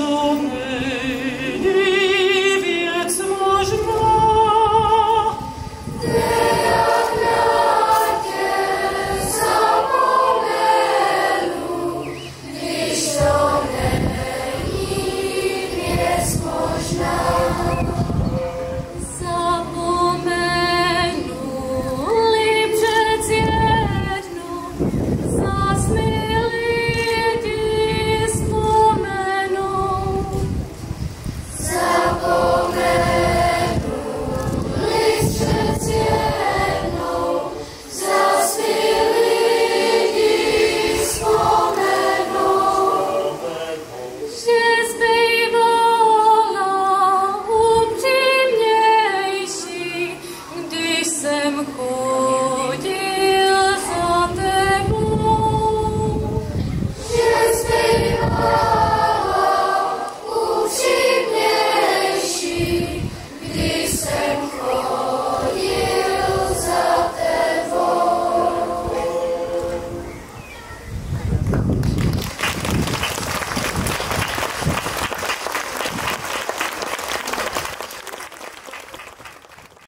sonne Jestem chłopcem.